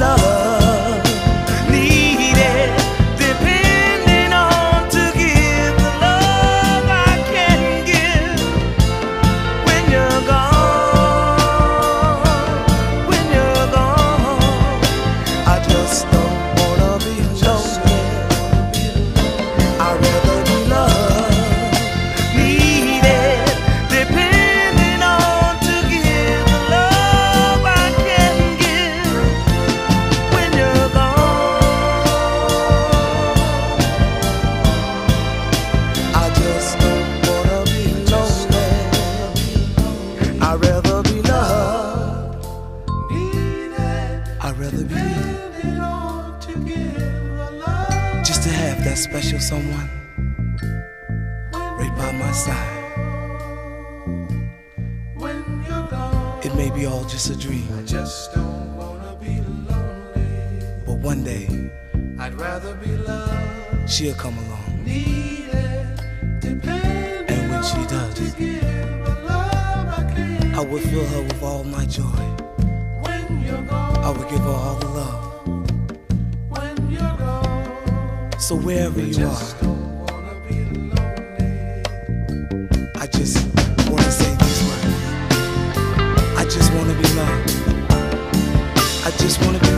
lover someone right by my side. It may be all just a dream. I just don't wanna be lonely. But one day, I'd rather be loved. she'll come along. Needed, And when she does, to give love I I will fill her with all my joy. when you're gone. I will give her all the love. So wherever you are. I just wanna say these words. I just wanna be loved. I just wanna be